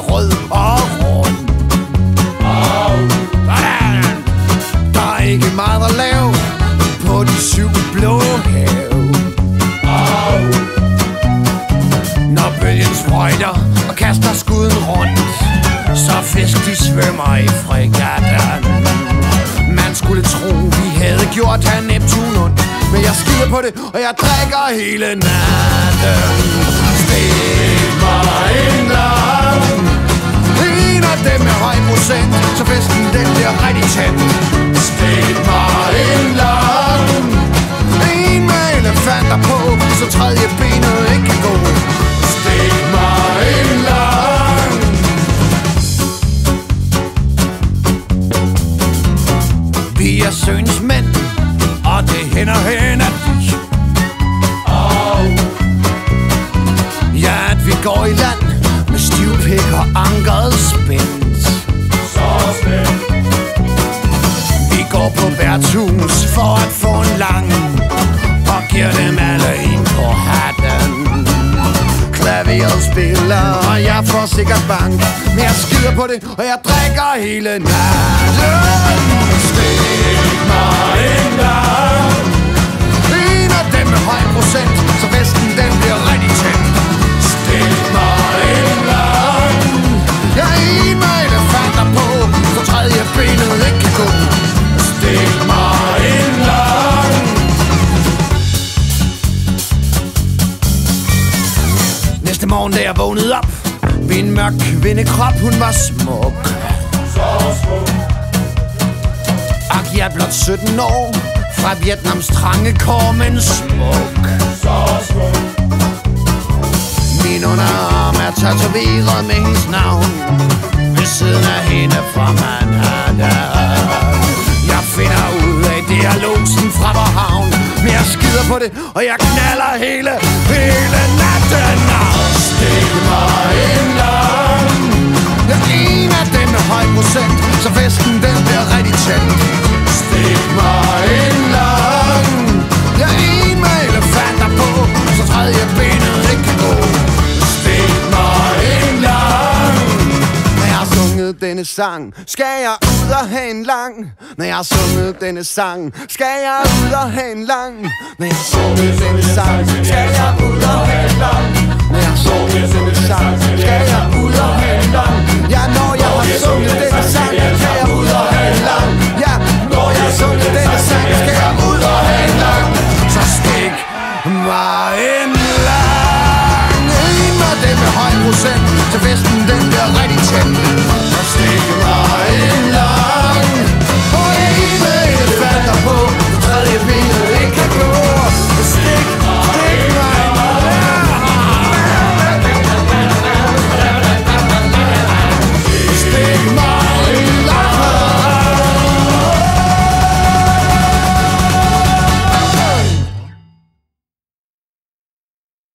rød og rund. Oh. Sådan. Der er ikke meget at lave på de syv blå hav Oh. Når bølgen sprøjter og kaster skuden rundt, så fisk de svømmer i fregatten. Man skulle tro, vi havde gjort han Neptun ondt, men jeg skider på det, og jeg drikker hele natten. Spil Piger synes mænd Og det hænder hen at vi oh. Ja, at vi går i land Med stivpik og ankeret spændt. Så spændt. Vi går på værtshus for at få en lang Og giver dem alle en på hatten. Klaveret spiller, og jeg får sikkert bank. Men jeg skider på det, og jeg drikker hele natten. Stik mig en En af dem med høj procent Så festen den bliver rigtig tændt. Stik mig en Jeg er en med elefanter på Så tredje benet ikke kan gå. Mig en Næste morgen, da jeg vågnede op Min mørk kvindekrop, hun var smuk Så smuk jeg er blot 17 år. Fra Vietnams trange kår, men smuk. Så smuk. Min underarm er tatoveret med hendes navn. Ved siden af hende fra Manhattan. Jeg finder ud af, det er losen fra vor havn. Men jeg skider på det, og jeg knaller hele, hele natten. Stik mig en lang Jeg er en af dem med høj procent Så festen den bliver rigtig tændt. Stik mig en lang Jeg er en med elefanter på Så tredje benet ikke kan gå Stik mig en lang Når jeg har sunget denne sang Skal jeg ud og have en lang Når jeg har sunget denne sang Skal jeg ud og have en lang Når jeg har sunget denne sang Skal jeg ud og have en lang Når jeg har sunget denne sang Skal jeg ud procent Så festen den bliver rigtig tændt Så stik